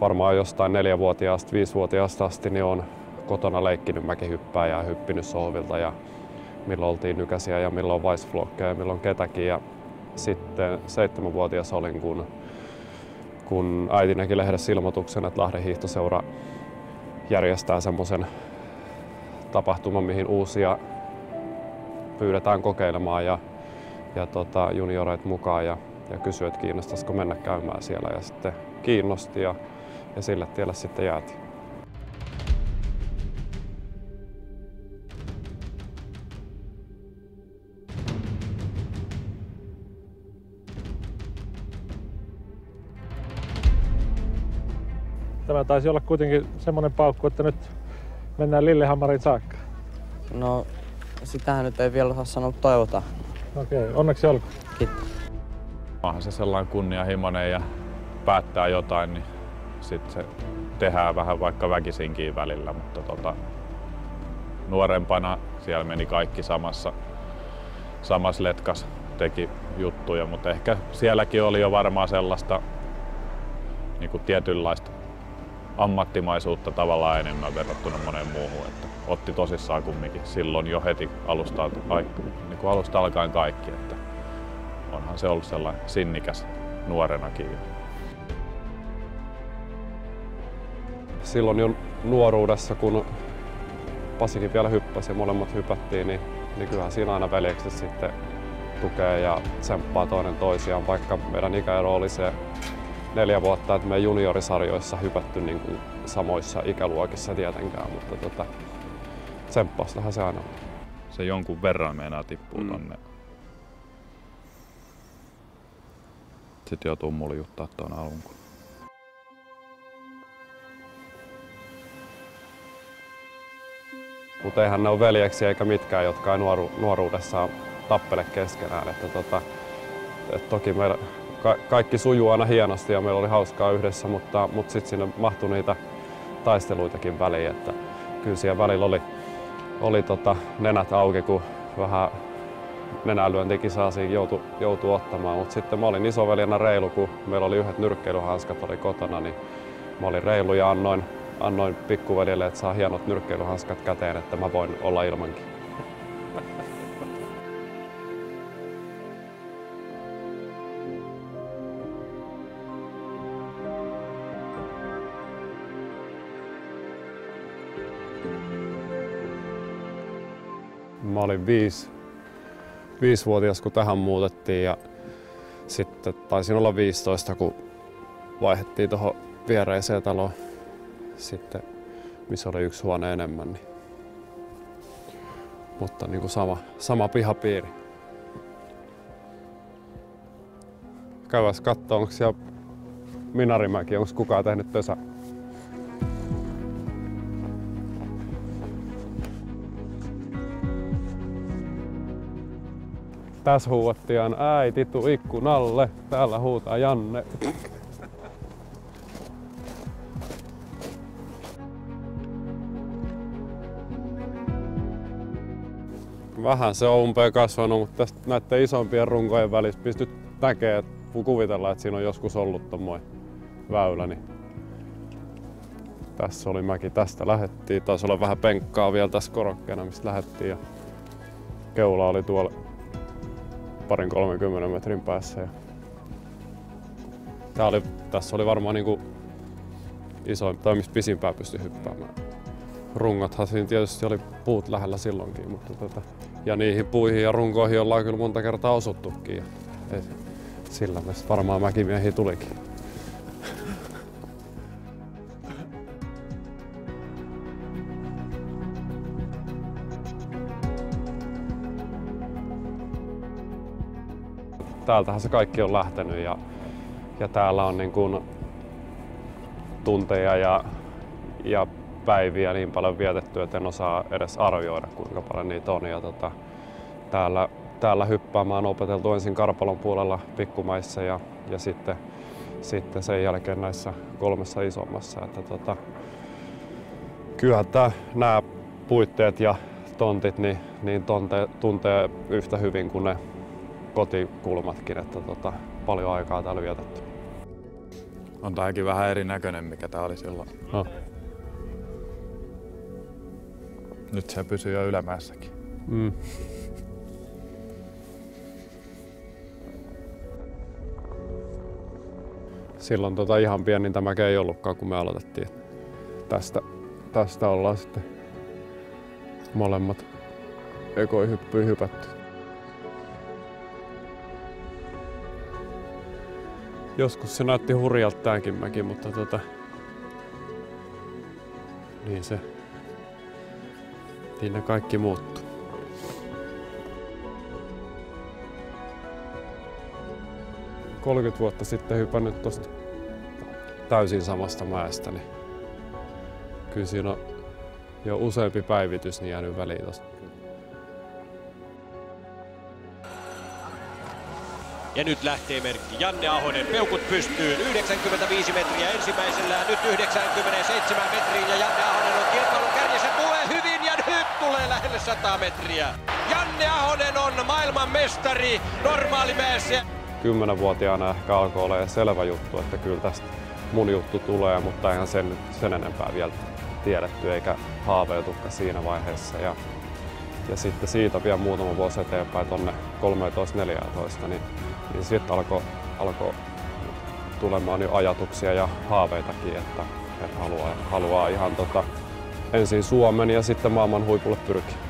varmaan jostain neljävuotiaasta, viisivuotiaasta asti niin on kotona leikkinyt mäkihyppää ja hyppinyt sohvilta ja milloin oltiin nykäisiä ja milloin weissflokkeja ja milloin ketäkin. Ja sitten seitsemänvuotias olin, kun, kun äiti näki lehdessä ilmoituksen, että Lahden hiihtoseura järjestää semmoisen tapahtuman, mihin uusia pyydetään kokeilemaan ja, ja tota, junioreit mukaan ja, ja kysyi, että kiinnostaisiko mennä käymään siellä ja sitten kiinnosti ja, ja sille tielle sitten jäätiin. Tämä taisi olla kuitenkin semmoinen paukku, että nyt mennään Lillehammarin saakka. No, sitähän nyt ei vielä osaa sanoa toivota. Okei, okay, onneksi olkoon. Kiitos. Onhan se sellainen kunnianhimoinen ja päättää jotain, niin sitten se tehdään vähän vaikka väkisinkin välillä, mutta tota, nuorempana siellä meni kaikki samassa, samassa letkas teki juttuja, mutta ehkä sielläkin oli jo varmaan sellaista niin kuin tietynlaista ammattimaisuutta tavallaan enemmän verrattuna moneen muuhun. Että otti tosissaan kumminkin silloin jo heti alusta, niin kuin alusta alkaen kaikki. Että onhan se ollut sellainen sinnikäs nuorenakin. Silloin jo nuoruudessa, kun Pasikin vielä hyppäsi ja molemmat hypättiin, niin, niin kyllähän siinä aina veljekset sitten tukee ja tsemppaa toinen toisiaan, vaikka meidän ikäero oli se neljä vuotta, että me juniorisarjoissa hypätty niin kuin samoissa ikäluokissa tietenkään, mutta tota, tsemppaustahan se aina on. Se jonkun verran meinaa tippuu mm. tonne. Sitten joutuu muljuttaa tuon alun. Mutta eihän ne ole veljeksiä eikä mitkään, jotka ei nuoru, nuoruudessaan tappele keskenään. Että tota, et toki meillä ka- kaikki sujuu aina hienosti ja meillä oli hauskaa yhdessä, mutta, mutta sitten sinne mahtui niitä taisteluitakin väliin. Että kyllä siellä välillä oli, oli tota nenät auki, kun vähän nenälyöntikisaa siinä joutui, joutui ottamaan. Mutta sitten mä olin isoveljenä reilu, kun meillä oli yhdet nyrkkeilyhanskat oli kotona, niin mä olin reilu ja annoin, annoin pikkuveljelle, että saa hienot nyrkkeilyhanskat käteen, että mä voin olla ilmankin. Mä olin viisi, viisivuotias, kun tähän muutettiin ja sitten taisin olla 15, kun vaihdettiin tuohon viereiseen taloon sitten, missä oli yksi huone enemmän. Niin. Mutta niin kuin sama, sama pihapiiri. Käydäs katsoa, onko siellä Minarimäki, onko kukaan tehnyt pesä? Tässä huuvattiin äiti tuu ikkunalle, täällä huutaa Janne. Vähän se on umpeen kasvanut, mutta tästä näiden isompien runkojen välissä pystyt että kuvitella, että siinä on joskus ollut tommoinen väylä. Niin tässä oli mäki, tästä lähettiin. Taisi olla vähän penkkaa vielä tässä korokkeena, mistä lähettiin. Ja keula oli tuolla parin 30 metrin päässä. Ja tää oli, tässä oli varmaan niinku isoin, tai mistä pisimpää pystyi hyppäämään. Rungothan siinä tietysti oli puut lähellä silloinkin, mutta tota, ja niihin puihin ja runkoihin ollaan kyllä monta kertaa osuttukin. Ja ei, sillä me varmaan mäkimiehiä tulikin. täältähän se kaikki on lähtenyt ja, ja täällä on niin kuin tunteja ja, ja päiviä niin paljon vietetty, että en osaa edes arvioida kuinka paljon niitä on. Ja tota, täällä, täällä hyppäämään opeteltu ensin Karpalon puolella pikkumaissa ja, ja sitten, sitten sen jälkeen näissä kolmessa isommassa. Että tota, kyllähän tää, nämä puitteet ja tontit niin, niin tonte, tuntee yhtä hyvin kuin ne kotikulmatkin, että tota, paljon aikaa täällä vietetty. On tääkin vähän erinäköinen, mikä tää oli silloin. No. Nyt se pysyy jo ylämäessäkin. Mm. Silloin tota ihan pienintä mäkeä ei ollutkaan, kun me aloitettiin. Tästä, tästä ollaan sitten molemmat ekoihyppyyn hypätty. Joskus se näytti hurjalta tääkin mäki, mutta tota, niin se, siinä kaikki muuttuu. Kolmekymmentä vuotta sitten hypännyt tosta täysin samasta mäestä, niin kyllä siinä on jo useampi päivitys niin jäänyt väliin tosta. Ja nyt lähtee merkki. Janne Ahonen, peukut pystyyn. 95 metriä ensimmäisellä nyt 97 metriin. Ja Janne Ahonen on kilpailun kärjessä. Tulee tulee lähelle 100 metriä. Janne Ahonen on maailman mestari normaalimäessä. Kymmenenvuotiaana ehkä alkoi olla selvä juttu, että kyllä tästä mun juttu tulee, mutta eihän sen, sen enempää vielä tiedetty eikä haaveutukaan siinä vaiheessa. Ja, ja sitten siitä vielä muutama vuosi eteenpäin tuonne 13-14, niin, niin sitten alkoi alko tulemaan jo ajatuksia ja haaveitakin, että, että haluaa, haluaa ihan tota, ensin Suomen ja sitten maailman huipulle pyrkiä.